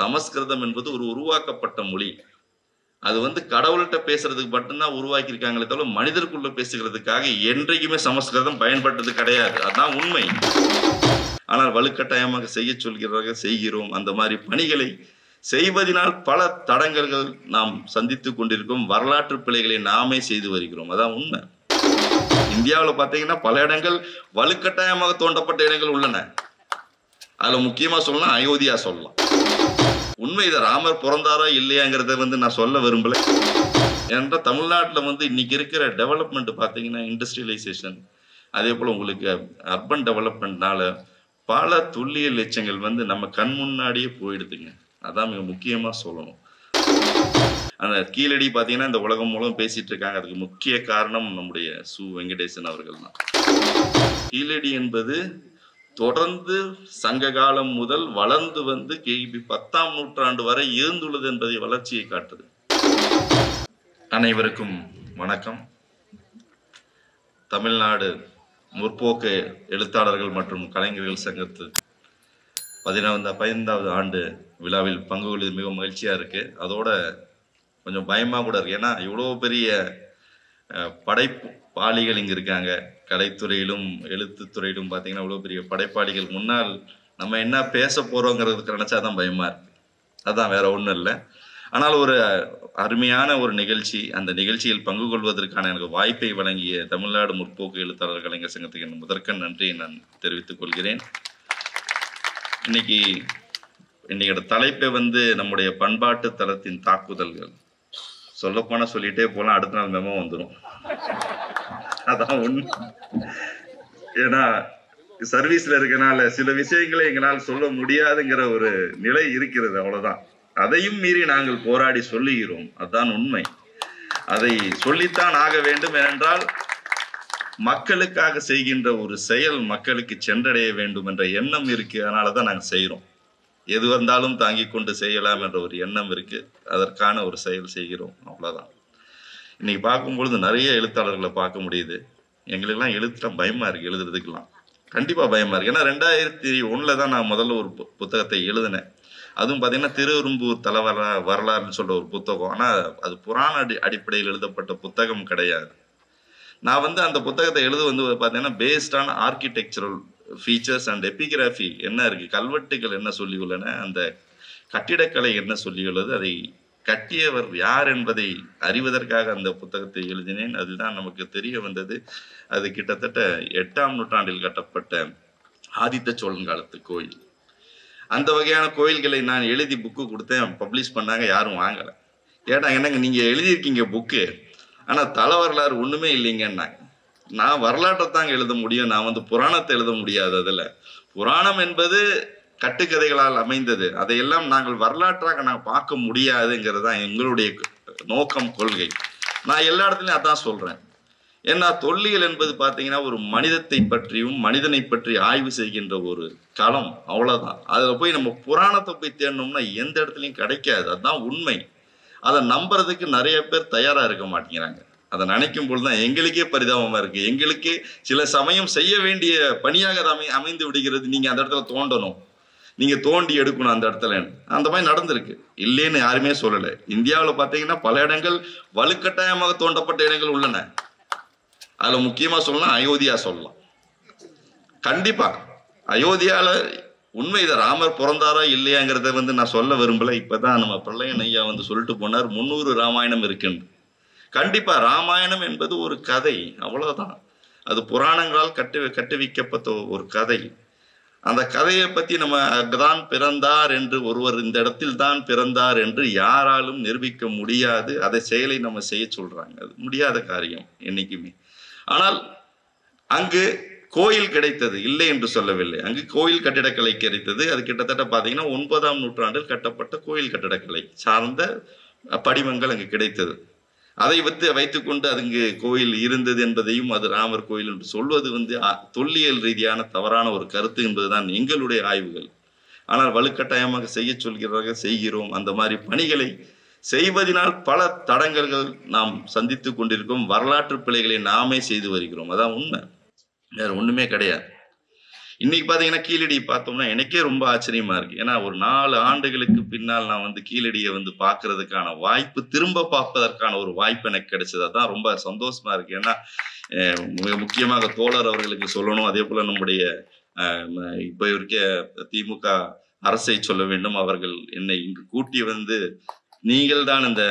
சமஸ்கிருதம் என்பது ஒரு உருவாக்கப்பட்ட மொழி. அது வந்து கடவுள்கிட்ட பேசுறதுக்கு மட்டும்தான் உருவாக்கியிருக்காங்களே தவிர மனிதருக்குள்ள பேசுகிறதுக்காக என்றைக்குமே சமஸ்கிருதம் பயன்பட்டது கிடையாது. அதுதான் உண்மை. ஆனால் வலுக்கட்டாயமாக செய்ய சொல்கிறார்கள் செய்கிறோம். அந்த மாதிரி பணிகளை செய்வதனால் பல தடங்கல்கள் நாம் சந்தித்து கொண்டிருக்கோம் வரலாற்று பிழைகளை நாமே செய்து வருகிறோம். அதான் உண்மை. இந்தியாவில் பார்த்தீங்கன்னா பல இடங்கள் வலுக்கட்டாயமாக தோண்டப்பட்ட இடங்கள் உள்ளன. அதில் முக்கியமாக சொல்லலாம் அயோத்தியா சொல்லலாம். உண்மை இதை ராமர் பிறந்தாரா இல்லையாங்கிறத வந்து நான் சொல்ல விரும்பல. ஏன்னா தமிழ்நாட்டில் வந்து இன்னைக்கு இருக்கிற டெவலப்மெண்ட் பார்த்தீங்கன்னா இண்டஸ்ட்ரியலைசேஷன் அதே போல் உங்களுக்கு அர்பன் டெவலப்மெண்ட்னால பல துல்லிய லட்சங்கள் வந்து நம்ம கண் முன்னாடியே போயிடுதுங்க. அதான் மிக முக்கியமாக சொல்லணும். அந்த கீழடி பார்த்தீங்கன்னா இந்த உலகம் மூலம் பேசிட்டு இருக்காங்க. அதுக்கு முக்கிய காரணம் நம்முடைய சு வெங்கடேசன் அவர்கள் தான் கீழடி என்பது தொடர்ந்து சங்க காலம் முதல் வளர்ந்து வந்து கிபி பத்தாம் நூற்றாண்டு வரை இருந்துள்ளது என்பதை வளர்ச்சியை காட்டுது. அனைவருக்கும் வணக்கம். தமிழ்நாடு முற்போக்கு எழுத்தாளர்கள் மற்றும் கலைஞர்கள் சங்கத்து பதினாவது பதினைந்தாவது ஆண்டு விழாவில் பங்கு கொள்வது மிக மகிழ்ச்சியாக இருக்கு. அதோட கொஞ்சம் பயமாக கூட இருக்கு. ஏன்னா இவ்வளோ பெரிய படைப்பாளிகள் படைப்பு இருக்காங்க. கலைத்துறையிலும் எழுத்துத்துறையிலும் பார்த்தீங்கன்னா அவ்வளோ பெரிய படைப்பாளிகள் முன்னால் நம்ம என்ன பேச போகிறோங்கிறதுக்கு நினச்சா தான் பயமாக இருக்கு. அதான் வேற ஒன்றும் இல்லை. ஆனால் ஒரு அருமையான ஒரு நிகழ்ச்சி அந்த நிகழ்ச்சியில் பங்கு கொள்வதற்கான எனக்கு வாய்ப்பை வழங்கிய தமிழ்நாடு முற்போக்கு எழுத்தாளர் கலைஞர் சங்கத்துக்கு என் முதற்கண் நன்றியை நான் தெரிவித்துக் கொள்கிறேன். இன்னைக்கு இன்னையோட தலைப்பை வந்து நம்முடைய பண்பாட்டு தளத்தின் தாக்குதல்கள். சொல்லப்போனால் சொல்லிட்டே போகலாம் அடுத்த நாள் மெமோ வந்துடும் அதான் உண்மை. ஏன்னா சர்வீஸ்ல இருக்கனால சில விஷயங்களை எங்களால் சொல்ல முடியாதுங்கிற ஒரு நிலை இருக்கிறது அவ்வளவுதான். அதையும் மீறி நாங்கள் போராடி சொல்லுகிறோம். அதுதான் உண்மை. அதை சொல்லித்தான் ஆக வேண்டும் என்றால் மக்களுக்காக செய்கின்ற ஒரு செயல் மக்களுக்கு சென்றடைய வேண்டும் என்ற எண்ணம் இருக்கு. அதனால தான் நாங்கள் செய்கிறோம் எது வந்தாலும் தாங்கி கொண்டு செய்யலாம் என்ற ஒரு எண்ணம் இருக்கு. அதற்கான ஒரு செயல் செய்கிறோம். அவ்வளவுதான். இன்னைக்கு பார்க்கும்பொழுது நிறைய எழுத்தாளர்களை பார்க்க முடியுது. எங்களுக்கெல்லாம் எழுத்துட்ட பயமா இருக்கு எழுதுறதுக்கெல்லாம். கண்டிப்பா பயமா இருக்கு. ஏன்னா ரெண்டாயிரத்தி ஒண்ணுல தான் நான் முதல்ல ஒரு புத்தகத்தை எழுதினேன். அதுவும் பார்த்தீங்கன்னா திருவரும்பூர் தலைவர வரலாறுன்னு சொல்ற ஒரு புத்தகம். ஆனால் அது புராண அடி அடிப்படையில் எழுதப்பட்ட புத்தகம் கிடையாது. நான் வந்து அந்த புத்தகத்தை எழுத வந்து பார்த்தீங்கன்னா based on architectural features and epigraphy என்ன இருக்கு? கல்வெட்டுகள் என்ன சொல்லியுள்ளன? அந்த கட்டிடக்கலை என்ன சொல்லியுள்ளது? அதை கட்டியவர் யார் என்பதை அறிவதற்காக அந்த புத்தகத்தை எழுதினேன். அதுதான் நமக்கு தெரிய வந்தது. அது கிட்டத்தட்ட எட்டாம் நூற்றாண்டில் கட்டப்பட்ட ஆதித்த சோழன் காலத்து கோயில். அந்த வகையான கோயில்களை நான் எழுதி புக்கு கொடுத்தேன். பப்ளிஷ் பண்ணாங்க யாரும் வாங்கலை. கேட்டாங்க என்னங்க நீங்கள் எழுதியிருக்கீங்க புக்கு ஆனால் தல வரலாறு ஒன்றுமே இல்லைங்கன்னாங்க. நான் வரலாற்றை தாங்க எழுத முடியும். நான் வந்து புராணத்தை எழுத முடியாது அதில். புராணம் என்பது கட்டுக்கதைகளால் அமைந்தது. அதையெல்லாம் நாங்கள் வரலாற்றாக நாங்கள் பார்க்க முடியாதுங்கிறது தான் எங்களுடைய நோக்கம் கொள்கை. நான் எல்லா இடத்துலையும் அதான் சொல்றேன். ஏன்னா தொல்லியல் என்பது பார்த்தீங்கன்னா ஒரு மனிதத்தை பற்றியும் மனிதனை பற்றி ஆய்வு செய்கின்ற ஒரு களம். அவ்வளோதான் அதில் போய் நம்ம புராணத்தை போய் தேடணும்னா எந்த இடத்துலையும் கிடைக்காது. அதுதான் உண்மை. அதை நம்புறதுக்கு நிறைய பேர் தயாராக இருக்க மாட்டேங்கிறாங்க. அதை நினைக்கும் பொழுதுதான் எங்களுக்கே பரிதாபமாக இருக்குது எங்களுக்கே சில சமயம் செய்ய வேண்டிய பணியாக அது அமை அமைந்து விடுகிறது. நீங்கள் அந்த இடத்துல தோண்டணும். நீங்க தோண்டி எடுக்கணும் அந்த இடத்துல. அந்த மாதிரி நடந்திருக்கு. இல்லைன்னு யாருமே சொல்லல. இந்தியாவில் பார்த்தீங்கன்னா பல இடங்கள் வலுக்கட்டாயமாக தோண்டப்பட்ட இடங்கள் உள்ளன. அதுல முக்கியமா சொல்லலாம் அயோத்தியா சொல்லலாம். கண்டிப்பா. அயோத்தியால உண்மை இதை ராமர் பிறந்தாரா இல்லையாங்கிறத வந்து நான் சொல்ல விரும்பல. இப்பதான் நம்ம பிள்ளையன் ஐயா வந்து சொல்லிட்டு போனார் முன்னூறு ராமாயணம் இருக்குன்னு. கண்டிப்பா ராமாயணம் என்பது ஒரு கதை. அவ்வளவுதான். அது புராணங்களால் கட்டு கட்டுவிக்கப்பட்ட ஒரு கதை. அந்த கதையை பத்தி நம்ம அங்கதான் பிறந்தார் என்று ஒருவர் இந்த இடத்தில் தான் பிறந்தார் என்று யாராலும் நிரூபிக்க முடியாது. அதை செயலை நம்ம செய்ய சொல்றாங்க. அது முடியாத காரியம் என்னைக்குமே. ஆனால் அங்கு கோயில் கிடைத்தது. இல்லை என்று சொல்லவில்லை. அங்கு கோயில் கட்டிடக்கலை கிடைத்தது. அது கிட்டத்தட்ட பார்த்தீங்கன்னா ஒன்பதாம் நூற்றாண்டில் கட்டப்பட்ட கோயில் கட்டிடக்கலை சார்ந்த படிமங்கள் அங்கு கிடைத்தது. அதை வந்து வைத்துக்கொண்டு அதுங்கு கோயில் இருந்தது என்பதையும் அது ராமர் கோயில் என்று சொல்வது வந்து தொல்லியல் ரீதியான தவறான ஒரு கருத்து என்பதுதான் எங்களுடைய ஆய்வுகள். ஆனால் வலுக்கட்டாயமாக செய்ய சொல்கிறார்கள் செய்கிறோம். அந்த மாதிரி பணிகளை செய்வதனால் பல தடங்கல்கள் நாம் சந்தித்து கொண்டிருக்கோம். வரலாற்று பிழைகளை நாமே செய்து வருகிறோம். அதான் உண்மை. வேற ஒண்ணுமே கிடையாது. இன்னைக்கு பாத்தீங்கன்னா கீழடி பார்த்தோம்னா எனக்கே ரொம்ப ஆச்சரியமா இருக்கு. ஏன்னா ஒரு நாலு ஆண்டுகளுக்கு பின்னால் நான் வந்து கீழடியை வந்து பார்க்கறதுக்கான வாய்ப்பு திரும்ப பார்ப்பதற்கான ஒரு வாய்ப்பு எனக்கு கிடைச்சது. அதான் ரொம்ப சந்தோஷமா இருக்கு. ஏன்னா மிக முக்கியமாக தோழர் அவர்களுக்கு சொல்லணும். அதே போல நம்முடைய இப்போ இப்ப இருக்க திமுக அரசை சொல்ல வேண்டும். அவர்கள் என்னை இங்கு கூட்டி வந்து நீங்கள் தான் இந்த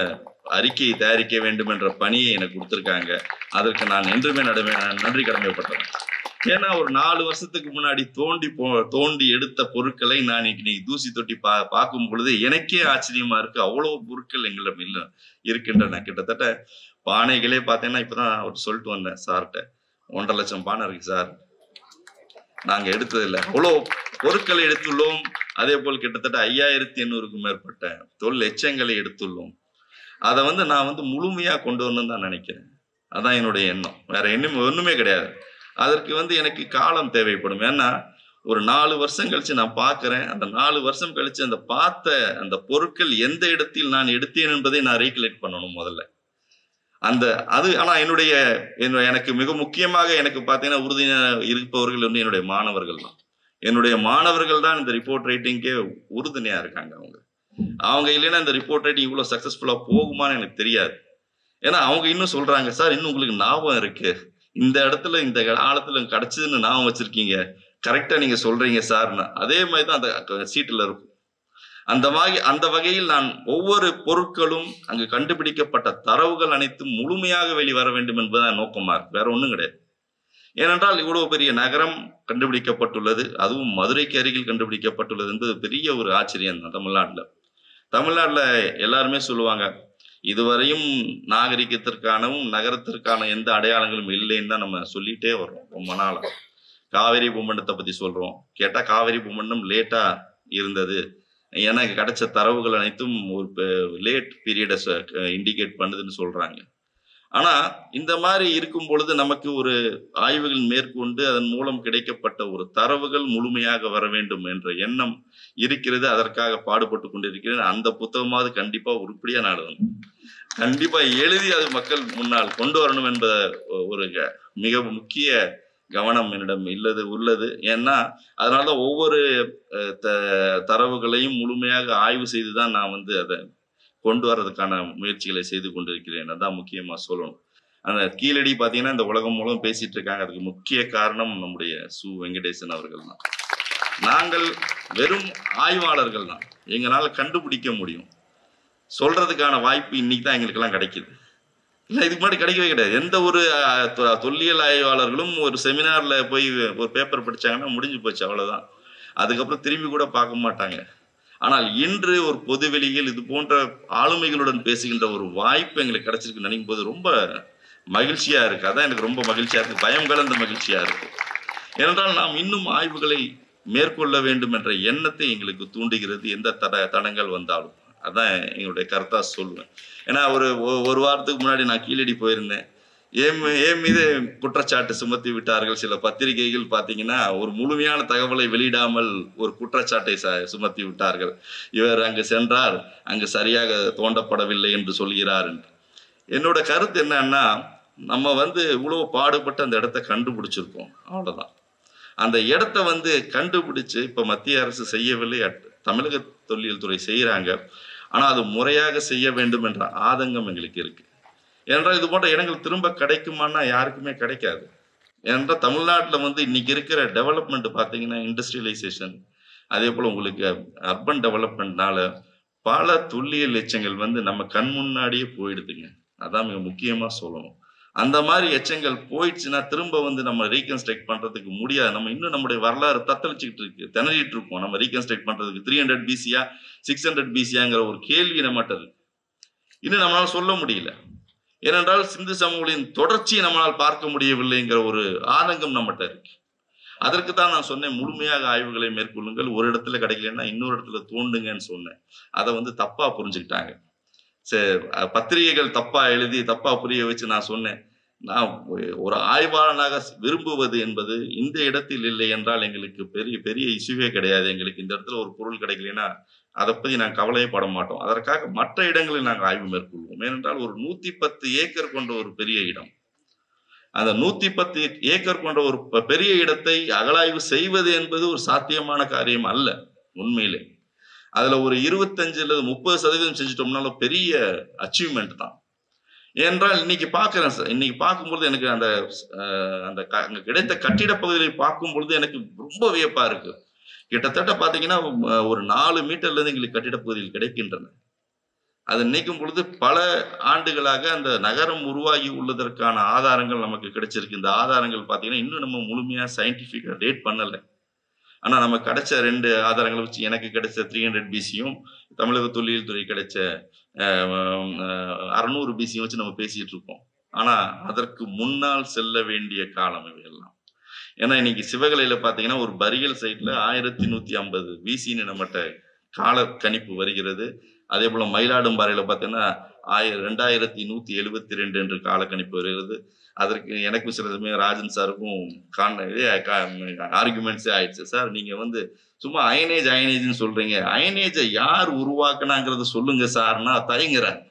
அறிக்கையை தயாரிக்க வேண்டும் என்ற பணியை எனக்கு கொடுத்திருக்காங்க. அதற்கு நான் என்றுமே நடுவே நன்றி கடமைப்பட்டேன் ஏன்னா ஒரு நாலு வருஷத்துக்கு முன்னாடி தோண்டி போ தோண்டி எடுத்த பொருட்களை நான் இன்னைக்கு தூசி தொட்டி பா பார்க்கும் பொழுது எனக்கே ஆச்சரியமா இருக்கு. அவ்வளவு பொருட்கள் எங்களிடம் இல்லை இருக்கின்றன. கிட்டத்தட்ட பானைகளே பார்த்தீங்கன்னா இப்பதான் அவர் சொல்லிட்டு வந்தேன் சார்கிட்ட. ஒன்றரை லட்சம் பானை இருக்கு சார். நாங்க எடுத்ததில்லை அவ்வளோ பொருட்களை எடுத்துள்ளோம். அதே போல் கிட்டத்தட்ட ஐயாயிரத்தி எண்ணூறுக்கும் மேற்பட்ட தொல் எச்சங்களை எடுத்துள்ளோம். அதை வந்து நான் வந்து முழுமையா கொண்டு வரணும்னு தான் நினைக்கிறேன். அதான் என்னுடைய எண்ணம். வேற என்ன ஒண்ணுமே கிடையாது. அதற்கு வந்து எனக்கு காலம் தேவைப்படும். ஏன்னா ஒரு நாலு வருஷம் கழிச்சு நான் பார்க்குறேன். அந்த நாலு வருஷம் கழிச்சு அந்த பார்த்த அந்த பொருட்கள் எந்த இடத்தில் நான் எடுத்தேன் என்பதை நான் ரீகலெக்ட் பண்ணணும் முதல்ல. அந்த அது ஆனால் என்னுடைய என்ன- எனக்கு மிக முக்கியமாக எனக்கு பார்த்தீங்கன்னா உறுதுணையாக இருப்பவர்கள் வந்து என்னுடைய மாணவர்கள் தான். என்னுடைய மாணவர்கள் தான் இந்த ரிப்போர்ட் ரைட்டிங்கே உறுதுணையாக இருக்காங்க அவங்க. அவங்க இல்லைன்னா இந்த ரிப்போர்ட் ரைட்டிங் இவ்வளோ சக்ஸஸ்ஃபுல்லாக போகுமான்னு எனக்கு தெரியாது. ஏன்னா அவங்க இன்னும் சொல்கிறாங்க சார் இன்னும் உங்களுக்கு ஞாபகம் இருக்குது இந்த இடத்துல இந்த காலத்துல கிடைச்சதுன்னு ஞாபகம் வச்சிருக்கீங்க. கரெக்டா நீங்க சொல்றீங்க சார்னா அதே மாதிரி தான் அந்த சீட்டுல இருக்கும். அந்த வகை அந்த வகையில் நான் ஒவ்வொரு பொருட்களும் அங்கு கண்டுபிடிக்கப்பட்ட தரவுகள் அனைத்தும் முழுமையாக வெளிவர வேண்டும் என்பதுதான் நோக்கமா இருக்கு வேற ஒண்ணும் கிடையாது. ஏனென்றால் இவ்வளவு பெரிய நகரம் கண்டுபிடிக்கப்பட்டுள்ளது. அதுவும் மதுரைக்கு அருகில் கண்டுபிடிக்கப்பட்டுள்ளது என்பது பெரிய ஒரு ஆச்சரியம் தான் தமிழ்நாட்டில். தமிழ்நாட்டில் எல்லாருமே சொல்லுவாங்க இதுவரையும் நாகரிகத்திற்கானவும் நகரத்திற்கான எந்த அடையாளங்களும் இல்லைன்னு தான் நம்ம சொல்லிட்டே வர்றோம். ரொம்ப நாளாக காவேரி பூமண்டத்தை பத்தி சொல்றோம். கேட்டா காவேரி பூமண்டம் லேட்டா இருந்தது. ஏன்னா கிடைச்ச தரவுகள் அனைத்தும் ஒரு லேட் பீரியடை இண்டிகேட் பண்ணுதுன்னு சொல்றாங்க. ஆனா இந்த மாதிரி இருக்கும் பொழுது நமக்கு ஒரு ஆய்வுகள் மேற்கொண்டு அதன் மூலம் கிடைக்கப்பட்ட ஒரு தரவுகள் முழுமையாக வர வேண்டும் என்ற எண்ணம் இருக்கிறது. அதற்காக பாடுபட்டு கொண்டிருக்கிறேன். அந்த புத்தகமாவது கண்டிப்பா உருப்படியா நாடணும். கண்டிப்பா எழுதி அது மக்கள் முன்னால் கொண்டு வரணும் என்பத ஒரு க- மிக முக்கிய கவனம் என்னிடம் இல்லது உள்ளது. ஏன்னா அதனாலதான் ஒவ்வொரு த- தரவுகளையும் முழுமையாக ஆய்வு செய்துதான் நான் வந்து அதை கொண்டு வர்றதுக்கான முயற்சிகளை செய்து கொண்டிருக்கிறேன். அதான் முக்கியமா சொல்லணும். அந்த கீழடி பாத்தீங்கன்னா இந்த உலகம் மூலம் பேசிட்டு இருக்காங்க. அதுக்கு முக்கிய காரணம் நம்முடைய சு வெங்கடேசன் அவர்கள் தான் நாங்கள் வெறும் ஆய்வாளர்கள் தான் எங்களால் கண்டுபிடிக்க முடியும். சொல்றதுக்கான வாய்ப்பு இன்னைக்கு தான் எங்களுக்கெல்லாம் கிடைக்குது. இல்லை இதுக்கு முன்னாடி கிடைக்கவே கிடையாது. எந்த ஒரு தொ- தொல்லியல் ஆய்வாளர்களும் ஒரு செமினாரில் போய் ஒரு பேப்பர் படித்தாங்கன்னா முடிஞ்சு போச்சு. அவ்வளோதான் அதுக்கப்புறம் திரும்பி கூட பார்க்க மாட்டாங்க. ஆனால் இன்று ஒரு பொதுவெளியில் இது போன்ற ஆளுமைகளுடன் பேசுகின்ற ஒரு வாய்ப்பு எங்களுக்கு கிடைச்சிருக்கு நினைக்கும் போது ரொம்ப மகிழ்ச்சியா இருக்கு. அதான் எனக்கு ரொம்ப மகிழ்ச்சியா இருக்கு. பயம் கலந்த மகிழ்ச்சியா இருக்கு. ஏனென்றால் நாம் இன்னும் ஆய்வுகளை மேற்கொள்ள வேண்டும் என்ற எண்ணத்தை எங்களுக்கு தூண்டுகிறது. எந்த தட தடங்கள் வந்தாலும். அதான் எங்களுடைய கருத்தா சொல்லுவேன். ஏன்னா ஒரு ஒரு வாரத்துக்கு முன்னாடி நான் கீழடி போயிருந்தேன். என் என் மீது குற்றச்சாட்டு சுமத்தி விட்டார்கள் சில பத்திரிகைகள் பார்த்தீங்கன்னா ஒரு முழுமையான தகவலை வெளியிடாமல் ஒரு குற்றச்சாட்டை ச- சுமத்தி விட்டார்கள். இவர் அங்கு சென்றார் அங்கு சரியாக தோண்டப்படவில்லை என்று சொல்கிறார் என்று. என்னோட கருத்து என்னன்னா நம்ம வந்து இவ்வளவு பாடுபட்டு அந்த இடத்த கண்டுபிடிச்சிருக்கோம். அவ்வளோதான் அந்த இடத்த வந்து கண்டுபிடிச்சு இப்போ மத்திய அரசு செய்யவில்லை தமிழக தொழில்துறை துறை ஆனால் அது முறையாக செய்ய வேண்டும் என்ற ஆதங்கம் எங்களுக்கு இருக்கு. ஏனென்றால் இது போன்ற இடங்கள் திரும்ப கிடைக்குமான்னா யாருக்குமே கிடைக்காது. ஏனென்றால் தமிழ்நாட்டில் வந்து இன்னைக்கு இருக்கிற டெவலப்மெண்ட் பார்த்தீங்கன்னா இண்டஸ்ட்ரியலைசேஷன் அதே போல் உங்களுக்கு அர்பன் டெவலப்மெண்ட்னால பல துல்லிய எச்சங்கள் வந்து நம்ம கண் முன்னாடியே போயிடுதுங்க. அதான் மிக முக்கியமாக சொல்லணும். அந்த மாதிரி எச்சங்கள் போயிடுச்சுன்னா திரும்ப வந்து நம்ம ரீகன்ஸ்ட்ரக்ட் பண்றதுக்கு முடியாது. நம்ம இன்னும் நம்முடைய வரலாறு தத்தளிச்சுக்கிட்டு இருக்கு. திணறிட்டு இருக்கோம். நம்ம ரீகன்ஸ்ட்ரக்ட் பண்றதுக்கு த்ரீ ஹண்ட்ரட் பிசியா சிக்ஸ் ஹண்ட்ரட் பிசியாங்கிற ஒரு கேள்வி நம்மகிட்ட இருக்கு. இன்னும் நம்மளால சொல்ல முடியல. ஏனென்றால் சிந்து சமூகங்களின் தொடர்ச்சியை நம்மளால் பார்க்க முடியவில்லைங்கிற ஒரு ஆதங்கம் நம்மகிட்ட இருக்கு. அதற்கு தான் நான் சொன்னேன் முழுமையாக ஆய்வுகளை மேற்கொள்ளுங்கள். ஒரு இடத்துல கிடைக்கலன்னா இன்னொரு இடத்துல தோண்டுங்கன்னு சொன்னேன். அதை வந்து தப்பா புரிஞ்சுக்கிட்டாங்க. சரி பத்திரிகைகள் தப்பா எழுதி தப்பா புரிய வச்சு நான் சொன்னேன். நான் ஒரு ஆய்வாளனாக விரும்புவது என்பது இந்த இடத்தில் இல்லை என்றால் எங்களுக்கு பெரிய பெரிய இஷ்யூவே கிடையாது. எங்களுக்கு இந்த இடத்துல ஒரு பொருள் கிடைக்கலன்னா அதை பற்றி நாங்கள் கவலையே பட மாட்டோம். அதற்காக மற்ற இடங்களில் நாங்கள் ஆய்வு மேற்கொள்வோம். ஏனென்றால் ஒரு நூற்றி பத்து ஏக்கர் கொண்ட ஒரு பெரிய இடம். அந்த நூற்றி பத்து ஏக்கர் கொண்ட ஒரு ப- பெரிய இடத்தை அகலாய்வு செய்வது என்பது ஒரு சாத்தியமான காரியம் அல்ல உண்மையிலே. அதில் ஒரு இருபத்தஞ்சு அல்லது முப்பது சதவீதம் செஞ்சுட்டோம்னாலும் பெரிய அச்சீவ்மெண்ட் தான். ஏனென்றால் இன்னைக்கு பார்க்குறேன் சார். இன்னைக்கு பார்க்கும்பொழுது எனக்கு அந்த அந்த க- கிடைத்த கட்டிட பகுதியை பார்க்கும் பொழுது எனக்கு ரொம்ப வியப்பாக இருக்குது கிட்டத்தட்ட பார்த்தீங்கன்னா ஒரு நாலு மீட்டர்லேருந்து எங்களுக்கு கட்டிட பகுதியில் கிடைக்கின்றன. அதை நினைக்கும் பொழுது பல ஆண்டுகளாக அந்த நகரம் உருவாகி உள்ளதற்கான ஆதாரங்கள் நமக்கு கிடைச்சிருக்கு. இந்த ஆதாரங்கள் பார்த்தீங்கன்னா இன்னும் நம்ம முழுமையாக சயின்டிஃபிக்காக டேட் பண்ணலை. ஆனால் நம்ம கிடைச்ச ரெண்டு ஆதாரங்களை வச்சு எனக்கு கிடைச்ச த்ரீ ஹண்ட்ரட் பிசியும் தமிழக தொழில்துறை துறை கிடைச்ச அறநூறு பிசியும் வச்சு நம்ம பேசிகிட்டு இருக்கோம். ஆனால் அதற்கு முன்னால் செல்ல வேண்டிய காலம் இவை ஏன்னா இன்னைக்கு சிவகலையில பாத்தீங்கன்னா ஒரு பரியல் சைட்ல ஆயிரத்தி நூத்தி ஐம்பது பிசின்னு நம்மகிட்ட கால கணிப்பு வருகிறது. அதே போல மயிலாடும்பாறையில பாத்தீங்கன்னா ஆயிரம் ரெண்டாயிரத்தி நூத்தி எழுபத்தி ரெண்டு என்று கால கணிப்பு வருகிறது. அதற்கு எனக்கும் சில சமயம் ராஜன் சாருக்கும் ஆர்குமெண்ட்ஸே ஆயிடுச்சு. சார் நீங்க வந்து சும்மா அயனேஜ் அயனேஜ்னு சொல்றீங்க. அயனேஜை யார் உருவாக்குனாங்கிறத சொல்லுங்க சார்னா தயங்குறாங்க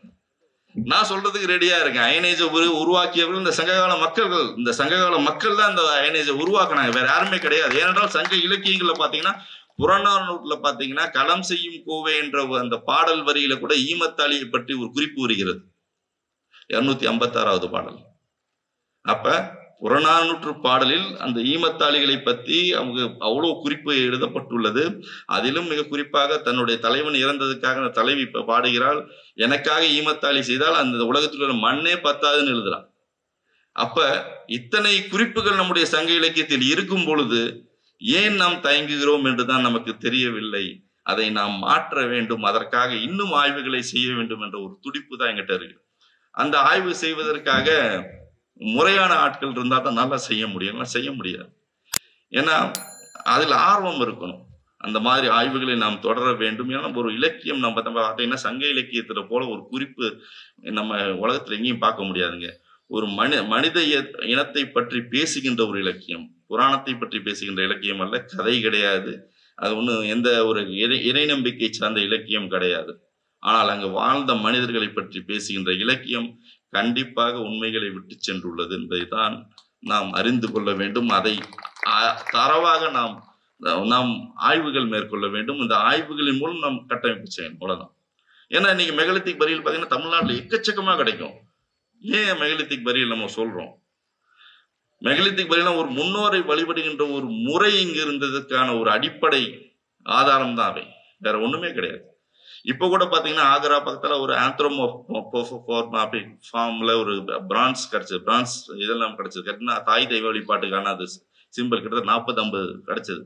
நான் சொல்றதுக்கு ரெடியா இருக்கேன். அயனேஜை உருவாக்கியவர்கள் இந்த சங்ககால மக்கள்கள். இந்த சங்ககால மக்கள் தான் இந்த அயனேஜை உருவாக்குனாங்க. வேற யாருமே கிடையாது. ஏனென்றால் சங்க இலக்கியங்கள்ல பாத்தீங்கன்னா புறநானூற்றுல பாத்தீங்கன்னா களம் செய்யும் கோவை என்ற அந்த பாடல் வரியில கூட ஈமத்தாளியை பற்றி ஒரு குறிப்பு வருகிறது. இருநூத்தி ஐம்பத்தி ஆறாவது பாடல். அப்ப புறநானூற்று பாடலில் அந்த ஈமத்தாளிகளை பத்தி அவங்க அவ்வளவு குறிப்பு எழுதப்பட்டுள்ளது. அதிலும் மிக குறிப்பாக தன்னுடைய தலைவன் இறந்ததுக்காக அந்த தலைவி இப்ப பாடுகிறாள். எனக்காக ஈமத்தாளி செய்தால் அந்த உலகத்தில் உள்ள மண்ணே பத்தாதுன்னு எழுதுறான். அப்ப இத்தனை குறிப்புகள் நம்முடைய சங்க இலக்கியத்தில் இருக்கும் பொழுது ஏன் நாம் தயங்குகிறோம் என்றுதான் நமக்கு தெரியவில்லை. அதை நாம் மாற்ற வேண்டும். அதற்காக இன்னும் ஆய்வுகளை செய்ய வேண்டும் என்ற ஒரு துடிப்பு தான் எங்கிட்ட இருக்கு. அந்த ஆய்வு செய்வதற்காக முறையான ஆட்கள் இருந்தால் தான் நல்லா செய்ய முடியும். செய்ய முடியாது. ஏன்னா அதில் ஆர்வம் இருக்கணும். அந்த மாதிரி ஆய்வுகளை நாம் தொடர வேண்டும். ஏன்னா ஒரு இலக்கியம் நம்ம பார்த்தீங்கன்னா சங்க இலக்கியத்துல போல ஒரு குறிப்பு நம்ம உலகத்துல எங்கேயும் பார்க்க முடியாதுங்க. ஒரு மனி மனித இனத்தை பற்றி பேசுகின்ற ஒரு இலக்கியம். புராணத்தை பற்றி பேசுகின்ற இலக்கியம் அல்ல. கதை கிடையாது. அது ஒன்றும் எந்த ஒரு இறை இறை நம்பிக்கை சார்ந்த இலக்கியம் கிடையாது. ஆனால் அங்கு வாழ்ந்த மனிதர்களை பற்றி பேசுகின்ற இலக்கியம் கண்டிப்பாக உண்மைகளை விட்டு சென்றுள்ளது என்பதை தான் நாம் அறிந்து கொள்ள வேண்டும். அதை தரவாக நாம் நாம் ஆய்வுகள் மேற்கொள்ள வேண்டும். இந்த ஆய்வுகளின் மூலம் நாம் கட்டமைப்பு செய்யணும். அவ்வளவுதான். ஏன்னா இன்னைக்கு மெகலித்திக் பரியல் பார்த்தீங்கன்னா தமிழ்நாட்டில் எக்கச்சக்கமா கிடைக்கும். ஏன் மெகலித்திக் பரியல் நம்ம சொல்றோம்? மெகலித்திக் பரியல் ஒரு முன்னோரை வழிபடுகின்ற ஒரு முறை இங்கு இருந்ததுக்கான ஒரு அடிப்படை ஆதாரம் தான் அவை. வேற ஒண்ணுமே கிடையாது. இப்ப கூட பாத்தீங்கன்னா ஆக்ரா பக்கத்துல ஒரு ஆந்த்ரோமோ அப்படி ஃபார்ம்ல ஒரு பிரான்ஸ் கிடைச்சது. பிரான்ஸ் இதெல்லாம் கிடைச்சது. கேட்டீங்கன்னா தாய் தெய்வ வழிபாட்டுக்கான அது சிம்பிள் கிட்டத்தட்ட நாற்பத்தி ஐம்பது கிடைச்சது.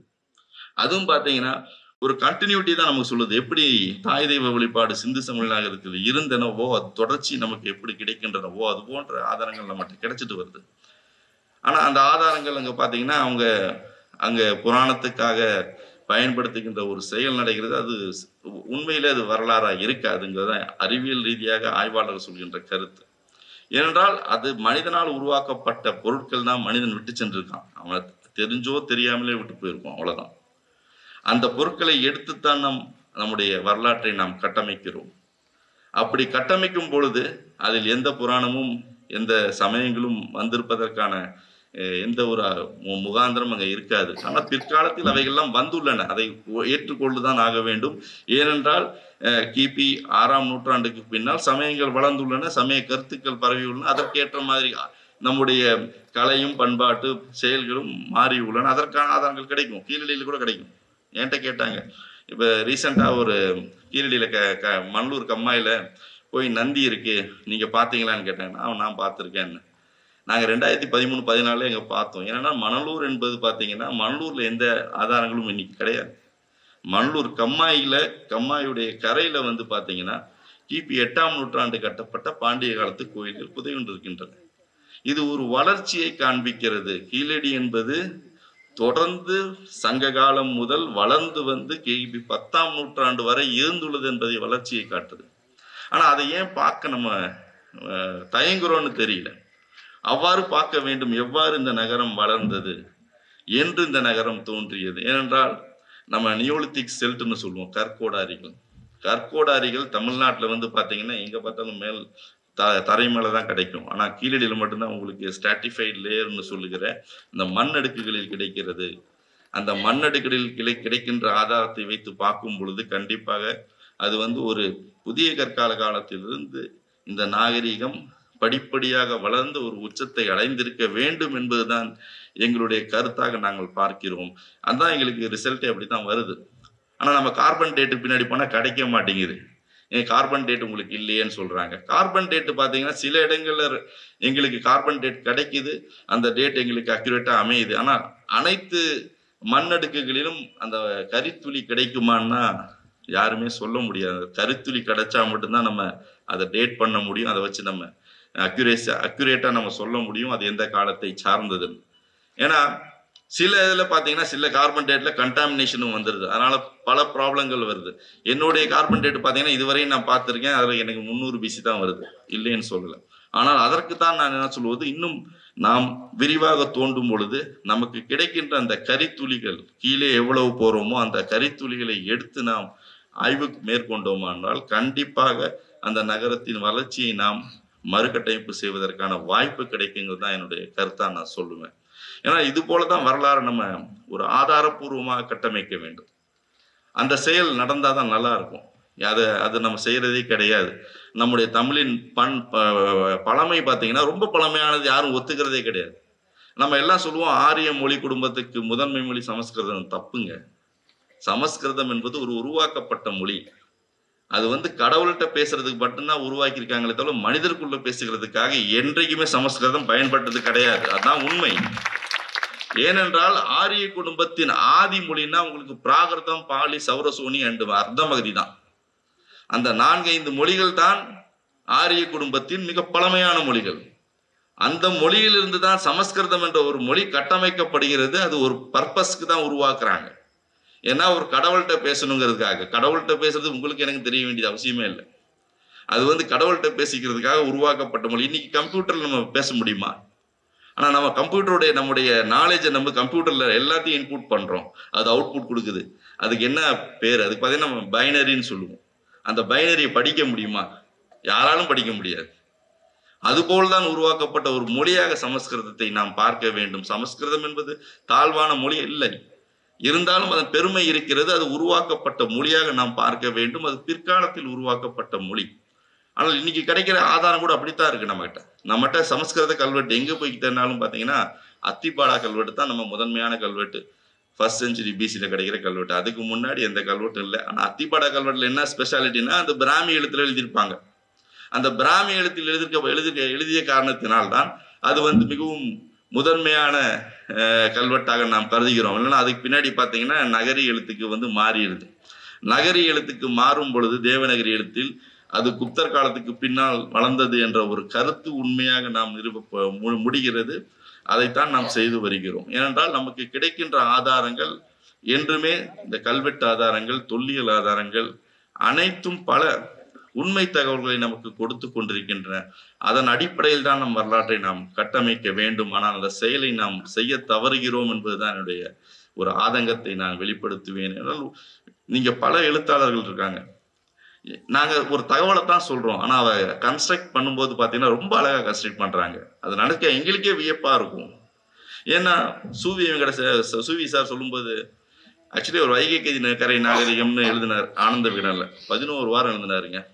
அதுவும் பாத்தீங்கன்னா ஒரு கண்டினியூட்டி தான் நமக்கு சொல்லுது. எப்படி தாய் தெய்வ வழிபாடு சிந்து சமய நாகரிகத்தில் இருந்தனவோ அது தொடர்ச்சி நமக்கு எப்படி கிடைக்கின்றனவோ அது போன்ற ஆதாரங்கள் நம்மகிட்ட கிடைச்சிட்டு வருது. ஆனா அந்த ஆதாரங்கள் அங்க பார்த்தீங்கன்னா அவங்க அங்க புராணத்துக்காக பயன்படுத்துகின்ற ஒரு செயல் நடக்கிறது அது உண்மையிலே அது வரலாறாக இருக்காதுங்கிறது அறிவியல் ரீதியாக ஆய்வாளர்கள் சொல்கின்ற கருத்து. ஏனென்றால் அது மனிதனால் உருவாக்கப்பட்ட பொருட்கள் தான் மனிதன் விட்டு சென்றிருக்கான். அவன் தெரிஞ்சோ தெரியாமலே விட்டு போயிருக்கோம் அவ்வளோதான் அந்த பொருட்களை எடுத்துத்தான் நம் நம்முடைய வரலாற்றை நாம் கட்டமைக்கிறோம். அப்படி கட்டமைக்கும் பொழுது அதில் எந்த புராணமும் எந்த சமயங்களும் வந்திருப்பதற்கான எந்த ஒரு முகாந்திரம் அங்கே இருக்காது. ஆனால் பிற்காலத்தில் அவைகள்லாம் வந்துள்ளன. அதை ஒ- ஏற்றுக்கொண்டுதான் ஆக வேண்டும். ஏனென்றால் கிபி ஆறாம் நூற்றாண்டுக்கு பின்னால் சமயங்கள் வளர்ந்துள்ளன சமய கருத்துக்கள் பரவியுள்ளன. அதற்கேற்ற மாதிரி நம்முடைய கலையும் பண்பாட்டு செயல்களும் மாறியுள்ளன. அதற்கான ஆதாரங்கள் கிடைக்கும். கீழடியில் கூட கிடைக்கும். என்கிட்ட கேட்டாங்க. இப்போ ரீசெண்டாக ஒரு கீழடியில் க க மண்ணூர் கம்மாயில் போய் நந்தி இருக்கு. நீங்கள் பார்த்தீங்களான்னு கேட்டாங்கன்னா நான் நான் பார்த்துருக்கேன்னு. நாங்கள் ரெண்டாயிரத்தி பதிமூணு பதினாலே எங்கே பார்த்தோம். ஏன்னா மணலூர் என்பது பார்த்தீங்கன்னா மணலூரில் எந்த ஆதாரங்களும் இன்னைக்கு கிடையாது. மணலூர் கம்மாயில கம்மாயுடைய கரையில வந்து பார்த்தீங்கன்னா கிபி எட்டாம் நூற்றாண்டு கட்டப்பட்ட பாண்டிய காலத்து கோயில்கள் புதைகொண்டிருக்கின்றன இது ஒரு வளர்ச்சியை காண்பிக்கிறது. கீழடி என்பது தொடர்ந்து சங்க காலம் முதல் வளர்ந்து வந்து கிபி பத்தாம் நூற்றாண்டு வரை இருந்துள்ளது என்பதை வளர்ச்சியை காட்டுது. ஆனா அதை ஏன் பார்க்க நம்ம அஹ், தயங்குறோம்னு தெரியல. அவ்வாறு பார்க்க வேண்டும். எவ்வாறு இந்த நகரம் வளர்ந்தது? என்று இந்த நகரம் தோன்றியது. ஏனென்றால் நம்ம நியோலித்திக் செல்ட்னு சொல்லுவோம் கற்கோடாரிகள். கற்கோடாரிகள் தமிழ்நாட்டில் வந்து பார்த்தீங்கன்னா எங்க பார்த்தாலும் மேல் த தரை மேலே தான் கிடைக்கும். ஆனால் கீழடியில் மட்டும்தான் உங்களுக்கு ஸ்டாட்டிஃபைட் லேயர்னு சொல்லுகிற இந்த மண்ணடுக்குகளில் கிடைக்கிறது. அந்த மண்ணடுக்குகளில் கிடை கிடைக்கின்ற ஆதாரத்தை வைத்து பார்க்கும் பொழுது கண்டிப்பாக அது வந்து ஒரு புதிய கற்கால காலத்திலிருந்து இந்த நாகரிகம் படிப்படியாக வளர்ந்து ஒரு உச்சத்தை அடைந்திருக்க வேண்டும் என்பதுதான் எங்களுடைய கருத்தாக நாங்கள் பார்க்கிறோம். அதுதான் எங்களுக்கு ரிசல்ட்டே அப்படித்தான் வருது. ஆனால் நம்ம கார்பன் டேட்டு பின்னாடி போனால் கிடைக்க மாட்டேங்குது. ஏன்? கார்பன் டேட் உங்களுக்கு இல்லையேன்னு சொல்றாங்க. கார்பன் டேட் பார்த்தீங்கன்னா சில இடங்கள்ல எங்களுக்கு கார்பன் டேட் கிடைக்குது. அந்த டேட் எங்களுக்கு அக்யூரேட்டா அமையுது. ஆனால் அனைத்து மண்ணடுக்குகளிலும் அந்த கரித்துளி கிடைக்குமான்னா யாருமே சொல்ல முடியாது. கரித்துளி கிடைச்சா மட்டும்தான் நம்ம அதை டேட் பண்ண முடியும். அதை வச்சு நம்ம அக்யூரேஸா அக்யூரேட்டா நம்ம சொல்ல முடியும். அது எந்த காலத்தை சார்ந்ததுன்னு. ஏன்னா சில இதில் பார்த்தீங்கன்னா சில கார்பன் டேட்டில் கண்டாமினேஷனும் வந்துடுது அதனால் பல ப்ராப்ளங்கள் வருது. என்னுடைய கார்பன் டேட் பார்த்தீங்கன்னா இதுவரையும் நான் பார்த்துருக்கேன் அதில் எனக்கு முந்நூறு பிசி தான் வருது. இல்லைன்னு சொல்லலை. ஆனால் அதற்கு தான் நான் என்ன சொல்வது? இன்னும் நாம் விரிவாக தோண்டும் பொழுது நமக்கு கிடைக்கின்ற அந்த கரித்துளிகள் கீழே எவ்வளவு போகிறோமோ அந்த கரித்துளிகளை எடுத்து நாம் ஆய்வு மேற்கொண்டோமானால் கண்டிப்பாக அந்த நகரத்தின் வளர்ச்சியை நாம் மறுகட்டமைப்பு செய்வதற்கான வாய்ப்பு கிடைக்குங்கிறது தான் என்னுடைய கருத்தாக நான் சொல்லுவேன். ஏன்னா இது போலதான் வரலாறு நம்ம ஒரு ஆதாரபூர்வமாக கட்டமைக்க வேண்டும். அந்த செயல் நடந்தால் தான் நல்லா இருக்கும். அதை அது நம்ம செய்யறதே கிடையாது. நம்முடைய தமிழின் பண் ப- பழமை பார்த்தீங்கன்னா ரொம்ப பழமையானது யாரும் ஒத்துக்கிறதே கிடையாது. நம்ம எல்லாம் சொல்லுவோம் ஆரிய மொழி குடும்பத்துக்கு முதன்மை மொழி சமஸ்கிருதம் தப்புங்க. சமஸ்கிருதம் என்பது ஒரு உருவாக்கப்பட்ட மொழி. அது வந்து கடவுள்கிட்ட பேசுறதுக்கு மட்டும்தான் உருவாக்கியிருக்காங்களே தவிர மனிதருக்குள்ள பேசுகிறதுக்காக என்றைக்குமே சமஸ்கிருதம் பயன்பட்டது கிடையாது. அதுதான் உண்மை. ஏனென்றால் ஆரிய குடும்பத்தின் ஆதி மொழின்னா உங்களுக்கு பிராகிருதம் பாலி சௌரசோனி அண்டு அர்த்தமகதி தான். அந்த நான்கைந்து மொழிகள் தான் ஆரிய குடும்பத்தின் மிக பழமையான மொழிகள். அந்த மொழியிலிருந்து தான் சமஸ்கிருதம் என்ற ஒரு மொழி கட்டமைக்கப்படுகிறது. அது ஒரு பர்பஸ்க்கு தான் உருவாக்குறாங்க. ஏன்னா ஒரு கடவுள்கிட்ட பேசணுங்கிறதுக்காக. கடவுள்கிட்ட பேசுறது உங்களுக்கு எனக்கு தெரிய வேண்டியது அவசியமே இல்லை. அது வந்து கடவுள்கிட்ட பேசிக்கிறதுக்காக உருவாக்கப்பட்ட மொழி. இன்னைக்கு கம்ப்யூட்டர்ல நம்ம பேச முடியுமா? ஆனா நம்ம கம்ப்யூட்டருடைய நம்முடைய நாலேஜை நம்ம கம்ப்யூட்டர்ல எல்லாத்தையும் இன்புட் பண்றோம். அது அவுட்புட் கொடுக்குது. அதுக்கு என்ன பேர்? அதுக்கு பார்த்தீங்கன்னா நம்ம பைனரின்னு சொல்லுவோம். அந்த பைனரியை படிக்க முடியுமா? யாராலும் படிக்க முடியாது. அதுபோல் தான் உருவாக்கப்பட்ட ஒரு மொழியாக சமஸ்கிருதத்தை நாம் பார்க்க வேண்டும். சமஸ்கிருதம் என்பது தாழ்வான மொழி இல்லை. இருந்தாலும் அதன் பெருமை இருக்கிறது அது உருவாக்கப்பட்ட மொழியாக நாம் பார்க்க வேண்டும். அது பிற்காலத்தில் உருவாக்கப்பட்ட மொழி. ஆனால் இன்னைக்கு கிடைக்கிற ஆதாரம் கூட அப்படித்தான் இருக்கு நம்மகிட்ட. நம்மகிட்ட சமஸ்கிருத கல்வெட்டு எங்க போய்கிட்டனாலும் தேடினாலும் பாத்தீங்கன்னா அத்திப்பாடா கல்வெட்டு தான் நம்ம முதன்மையான கல்வெட்டு. ஃபர்ஸ்ட் செஞ்சுரி பிசியில கிடைக்கிற கல்வெட்டு. அதுக்கு முன்னாடி எந்த கல்வெட்டும் இல்லை. ஆனா அத்திப்பாடா கல்வெட்டுல என்ன ஸ்பெஷாலிட்டினா அந்த பிராமி எழுத்துல எழுதியிருப்பாங்க. அந்த பிராமி எழுத்தில் எழுதிருக்க எழுதி எழுதிய காரணத்தினால்தான் அது வந்து மிகவும் முதன்மையான கல்வெட்டாக நாம் கருதுகிறோம். இல்லைன்னா அதுக்கு பின்னாடி பார்த்தீங்கன்னா நகரி எழுத்துக்கு வந்து மாறிடுது. நகரி எழுத்துக்கு மாறும் பொழுது தேவநகரி எழுத்தில் அது குப்தர் காலத்துக்கு பின்னால் வளர்ந்தது என்ற ஒரு கருத்து உண்மையாக நாம் நிரூப மு- முடிகிறது. அதைத்தான் நாம் செய்து வருகிறோம். ஏனென்றால் நமக்கு கிடைக்கின்ற ஆதாரங்கள் என்றுமே இந்த கல்வெட்டு ஆதாரங்கள் தொல்லியல் ஆதாரங்கள் அனைத்தும் பல உண்மை தகவல்களை நமக்கு கொடுத்து கொண்டிருக்கின்றன. அதன் அடிப்படையில் தான் நம் வரலாற்றை நாம் கட்டமைக்க வேண்டும். ஆனால் அந்த செயலை நாம் செய்ய தவறுகிறோம் என்பதுதான் என்னுடைய ஒரு ஆதங்கத்தை நான் வெளிப்படுத்துவேன். என்றால் நீங்க பல எழுத்தாளர்கள் இருக்காங்க. நாங்க ஒரு தகவலை தான் சொல்றோம். ஆனா அதை கன்ஸ்ட்ரக்ட் பண்ணும்போது பாத்தீங்கன்னா ரொம்ப அழகா கன்ஸ்ட்ரக்ட் பண்றாங்க. அது நடக்க எங்களுக்கே வியப்பா இருக்கும். ஏன்னா சூவி வெங்கட ச- சூவி சார் சொல்லும்போது ஆக்சுவலி ஒரு வைகை கதி கரை நாகரிகம்னு எழுதினார் ஆனந்த விகடன்ல. பதினோரு வாரம் எழுதினாருங்க.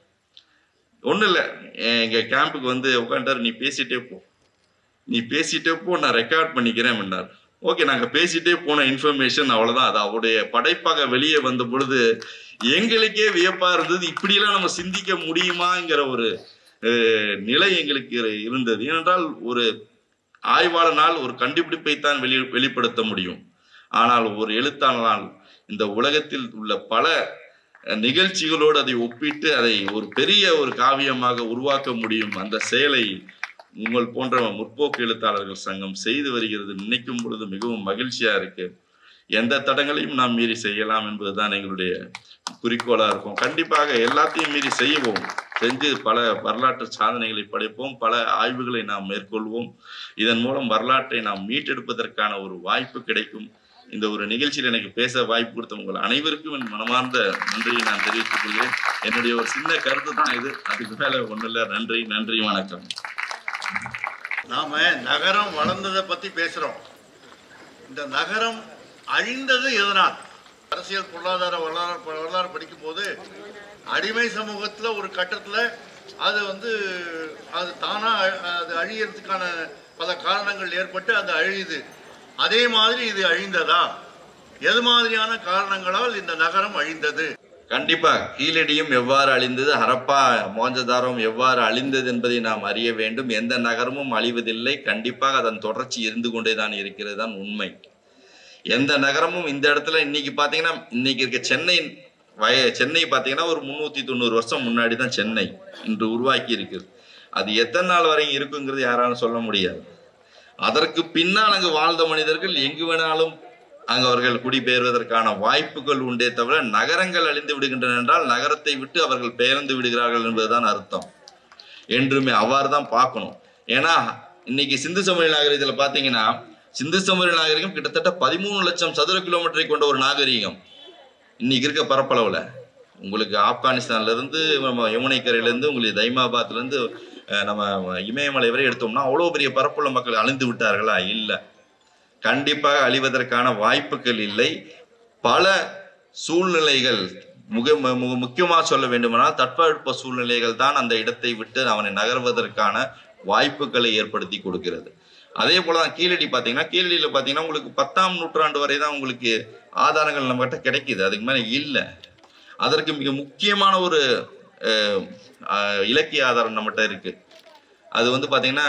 ஒன்றும் இல்லை. எங்கள் கேம்புக்கு வந்து உட்காந்துட்டார் நீ பேசிட்டே போ. நீ பேசிட்டே போ நான் ரெக்கார்ட் பண்ணிக்கிறேன் அப்படின்னார் ஓகே நாங்கள் பேசிட்டே போன இன்ஃபர்மேஷன் அவ்வளோதான் அது அவருடைய படைப்பாக வெளியே வந்த பொழுது எங்களுக்கே வியப்பாக இருந்தது. இப்படியெல்லாம் நம்ம சிந்திக்க முடியுமாங்கிற ஒரு நிலை எங்களுக்கு இருந்தது. ஏனென்றால் ஒரு ஆய்வாளனால் ஒரு கண்டுபிடிப்பை தான் வெளி வெளிப்படுத்த முடியும். ஆனால் ஒரு எழுத்தாளனால் இந்த உலகத்தில் உள்ள பல நிகழ்ச்சிகளோடு அதை ஒப்பிட்டு அதை ஒரு பெரிய ஒரு காவியமாக உருவாக்க முடியும் அந்த செயலை உங்கள் போன்ற முற்போக்கு எழுத்தாளர்கள் சங்கம் செய்து வருகிறது நினைக்கும் பொழுது மிகவும் மகிழ்ச்சியா இருக்கு. எந்த தடங்களையும் நாம் மீறி செய்யலாம் என்பதுதான் எங்களுடைய குறிக்கோளா இருக்கும். கண்டிப்பாக எல்லாத்தையும் மீறி செய்வோம். செஞ்சு பல வரலாற்று சாதனைகளை படைப்போம். பல ஆய்வுகளை நாம் மேற்கொள்வோம். இதன் மூலம் வரலாற்றை நாம் மீட்டெடுப்பதற்கான ஒரு வாய்ப்பு கிடைக்கும். இந்த ஒரு நிகழ்ச்சியில் எனக்கு பேச வாய்ப்பு கொடுத்த உங்கள் அனைவருக்கும் என் மனமார்ந்த நன்றியை நான் தெரிவித்துக் கொள்கிறேன். என்னுடைய ஒரு சின்ன கருத்து தான் இது. அதுக்கு மேல ஒன்றும் இல்லை. நன்றி நன்றி வணக்கம். நாம நகரம் வளர்ந்ததை பத்தி பேசுறோம். இந்த நகரம் அழிந்தது எதனால்? அரசியல் பொருளாதார வரலாறு வரலாறு படிக்கும் போது அடிமை சமூகத்துல ஒரு கட்டத்துல அது வந்து அது தானா அது அழியறதுக்கான பல காரணங்கள் ஏற்பட்டு அது அழியுது. அதே மாதிரி இது அழிந்ததா? எது மாதிரியான காரணங்களால் இந்த நகரம் அழிந்தது? கண்டிப்பா கீழடியும் எவ்வாறு அழிந்தது ஹரப்பா மோஞ்சதாரம் எவ்வாறு அழிந்தது என்பதை நாம் அறிய வேண்டும். எந்த நகரமும் அழிவதில்லை. கண்டிப்பாக அதன் தொடர்ச்சி இருந்து கொண்டே தான் இருக்கிறது தான் உண்மை. எந்த நகரமும் இந்த இடத்துல இன்னைக்கு பாத்தீங்கன்னா இன்னைக்கு இருக்க சென்னை வய சென்னை பாத்தீங்கன்னா ஒரு முன்னூத்தி தொண்ணூறு வருஷம் முன்னாடி தான் சென்னை இன்று உருவாக்கி இருக்கிறது அது எத்தனை நாள் வரையும் இருக்குங்கிறது யாராலும் சொல்ல முடியாது. அதற்கு பின்னால் அங்கு வாழ்ந்த மனிதர்கள் எங்கு வேணாலும் அங்கு அவர்கள் குடிபெயர்வதற்கான வாய்ப்புகள் உண்டே தவிர நகரங்கள் அழிந்து விடுகின்றன என்றால் நகரத்தை விட்டு அவர்கள் பெயர்ந்து விடுகிறார்கள் என்பதுதான் அர்த்தம். என்றுமே அவ்வாறு தான் பார்க்கணும். ஏன்னா இன்னைக்கு சிந்து சமவெளி நாகரிகத்தில் பார்த்தீங்கன்னா சிந்து சமவெளி நாகரிகம் கிட்டத்தட்ட பதிமூணு லட்சம் சதுர கிலோமீட்டரை கொண்ட ஒரு நாகரிகம். இன்னைக்கு இருக்க பரப்பளவில். உங்களுக்கு ஆப்கானிஸ்தான்ல இருந்து நம்ம யமுனை உங்களுக்கு தைமாபாத்ல இருந்து நம்ம இமயமலை வரை எடுத்தோம்னா அவ்வளோ பெரிய பரப்புள்ள மக்கள் அழிந்து விட்டார்களா? இல்லை. கண்டிப்பாக அழிவதற்கான வாய்ப்புகள் இல்லை. பல சூழ்நிலைகள் முக மு- முக்கியமாக சொல்ல வேண்டுமானால் தட்பவெட்ப சூழ்நிலைகள் தான் அந்த இடத்தை விட்டு அவனை நகர்வதற்கான வாய்ப்புகளை ஏற்படுத்தி கொடுக்கிறது. அதே போலதான் கீழடி பார்த்தீங்கன்னா கீழடியில் பார்த்தீங்கன்னா உங்களுக்கு பத்தாம் நூற்றாண்டு வரை தான் உங்களுக்கு ஆதாரங்கள் நம்மகிட்ட கிடைக்கிது கிடைக்குது. அதுக்கு மேலே இல்லை. அதற்கு மிக முக்கியமான ஒரு இலக்கிய ஆதாரம் நம்மகிட்ட இருக்கு. அது வந்து பார்த்தீங்கன்னா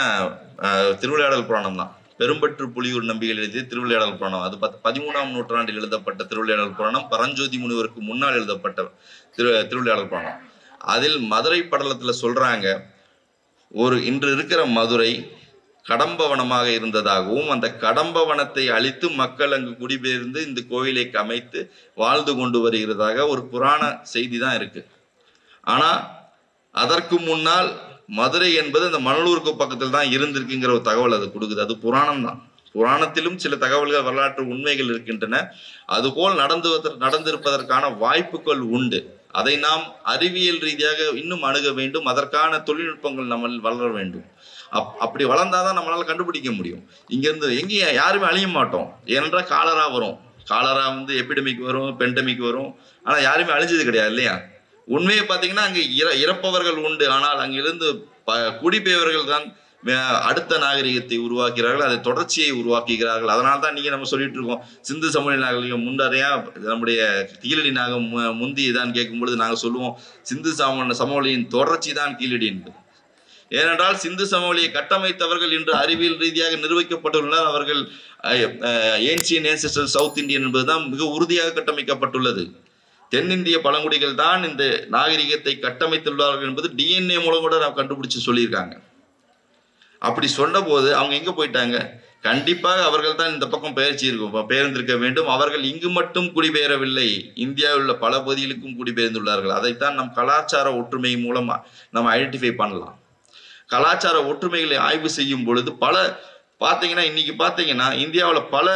திருவிளையாடல் புராணம் தான். பெரும்பற்று புலியூர் நம்பிகள் எழுதிய திருவிளையாடல் புராணம். அது பத் பதிமூணாம் நூற்றாண்டில் எழுதப்பட்ட திருவிளையாடல் புராணம் பரஞ்சோதி முனிவருக்கு முன்னால் எழுதப்பட்ட திரு திருவிளையாடல் புராணம். அதில் மதுரை படலத்துல சொல்றாங்க ஒரு இன்று இருக்கிற மதுரை கடம்பவனமாக இருந்ததாகவும் அந்த கடம்பவனத்தை அழித்து மக்கள் அங்கு குடிபெயர்ந்து இந்த கோயிலை அமைத்து வாழ்ந்து கொண்டு வருகிறதாக ஒரு புராண செய்தி தான் இருக்கு. ஆனா அதற்கு முன்னால் மதுரை என்பது அந்த மணலூருக்கு பக்கத்தில் தான் இருந்திருக்குங்கிற ஒரு தகவல் அது கொடுக்குது. அது புராணம் தான். புராணத்திலும் சில தகவல்கள் வரலாற்று உண்மைகள் இருக்கின்றன. அதுபோல் நடந்து நடந்திருப்பதற்கான வாய்ப்புகள் உண்டு. அதை நாம் அறிவியல் ரீதியாக இன்னும் அணுக வேண்டும். அதற்கான தொழில்நுட்பங்கள் நம்ம வளர வேண்டும். அப் அப்படி வளர்ந்தாதான் நம்மளால கண்டுபிடிக்க முடியும். இங்கேருந்து எங்கேயும் யாருமே அழிய மாட்டோம். ஏனென்றால் காலரா வரும். காலரா வந்து எபிடமிக் வரும் பெண்டமிக் வரும். ஆனால் யாருமே அழிஞ்சது கிடையாது இல்லையா? உண்மையை பார்த்தீங்கன்னா அங்கே இற இறப்பவர்கள் உண்டு. ஆனால் அங்கிருந்து ப குடிபெயர்வர்கள் தான் அடுத்த நாகரிகத்தை உருவாக்குகிறார்கள் அதை தொடர்ச்சியை உருவாக்குகிறார்கள். அதனால தான் நீங்க நம்ம சொல்லிட்டு இருக்கோம். சிந்து சமவெளி நாகரிகம் முன்னரையா நம்முடைய கீழடி நாகம் முந்தி முந்தியதான் கேட்கும் பொழுது சொல்லுவோம் சிந்து சம சமவெளியின் தொடர்ச்சி தான் கீழடி என்பது. ஏனென்றால் சிந்து சமவெளியை கட்டமைத்தவர்கள் இன்று அறிவியல் ரீதியாக நிர்வகிக்கப்பட்டுள்ளனர். அவர்கள் ஏன்சியன் ஏன்செஸ்டர் சவுத் இந்தியன் என்பதுதான் மிக உறுதியாக கட்டமைக்கப்பட்டுள்ளது. தென்னிந்திய பழங்குடிகள் தான் இந்த நாகரிகத்தை கட்டமைத்துள்ளார்கள் என்பது டிஎன்ஏ மூலம் கூட நாம் கண்டுபிடிச்சு சொல்லியிருக்காங்க. அப்படி சொன்னபோது அவங்க எங்க போயிட்டாங்க? கண்டிப்பாக அவர்கள் தான் இந்த பக்கம் பெயர்ச்சி இருக்கும். பெயர்ந்திருக்க வேண்டும். அவர்கள் இங்கு மட்டும் குடிபெயரவில்லை. இந்தியாவில் உள்ள பல பகுதிகளுக்கும் குடிபெயர்ந்துள்ளார்கள். அதைத்தான் நம் கலாச்சார ஒற்றுமை மூலமா நம்ம ஐடென்டிஃபை பண்ணலாம். கலாச்சார ஒற்றுமைகளை ஆய்வு செய்யும் பொழுது பல பார்த்தீங்கன்னா இன்னைக்கு பார்த்தீங்கன்னா இந்தியாவில் பல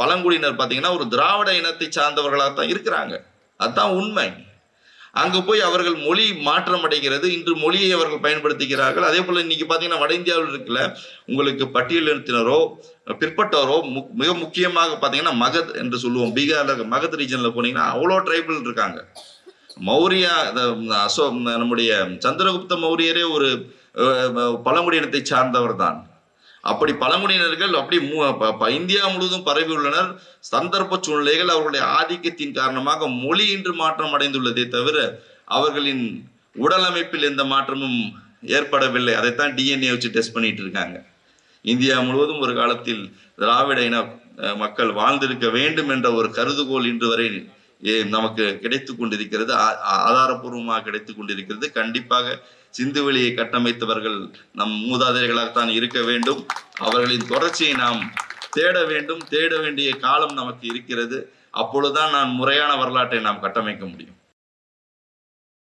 பழங்குடியினர் பார்த்தீங்கன்னா ஒரு திராவிட இனத்தை சார்ந்தவர்களாக தான் இருக்கிறாங்க. அதுதான் உண்மை. அங்கே போய் அவர்கள் மொழி மாற்றம் அடைகிறது. இன்று மொழியை அவர்கள் பயன்படுத்துகிறார்கள். அதே போல் இன்னைக்கு பார்த்தீங்கன்னா வட இந்தியாவில் இருக்கிற உங்களுக்கு பட்டியலினத்தினரோ பிற்பட்டோரோ மிக முக்கியமாக பார்த்தீங்கன்னா மகத் என்று சொல்லுவோம். பீகாரில் மகத் ரீஜனில் போனீங்கன்னா அவ்வளோ ட்ரைபிள் இருக்காங்க. மௌரியா அசோ நம்முடைய சந்திரகுப்த மௌரியரே ஒரு பழங்குடியினத்தை சார்ந்தவர் தான். அப்படி பழங்குடியினர்கள் அப்படி மு- ப- ப- இந்தியா முழுவதும் பரவி உள்ளனர். சந்தர்ப்ப சூழ்நிலைகள் அவர்களுடைய ஆதிக்கத்தின் காரணமாக மொழி இன்று மாற்றம் அடைந்துள்ளதே தவிர அவர்களின் உடல் அமைப்பில் எந்த மாற்றமும் ஏற்படவில்லை. அதைத்தான் டிஎன்ஏ வச்சு டெஸ்ட் பண்ணிட்டு இருக்காங்க. இந்தியா முழுவதும் ஒரு காலத்தில் திராவிட இன மக்கள் வாழ்ந்திருக்க வேண்டும் என்ற ஒரு கருதுகோள் இன்று வரை நமக்கு கிடைத்து கொண்டிருக்கிறது ஆ- ஆதாரபூர்வமாக கிடைத்து கொண்டிருக்கிறது கண்டிப்பாக சிந்து வெளியை கட்டமைத்தவர்கள் நம் மூதாதையர்களாகத்தான் இருக்க வேண்டும். அவர்களின் தொடர்ச்சியை நாம் தேட வேண்டும். தேட வேண்டிய காலம் நமக்கு இருக்கிறது. அப்பொழுதுதான் நான் முறையான வரலாற்றை நாம் கட்டமைக்க முடியும்.